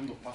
你走吧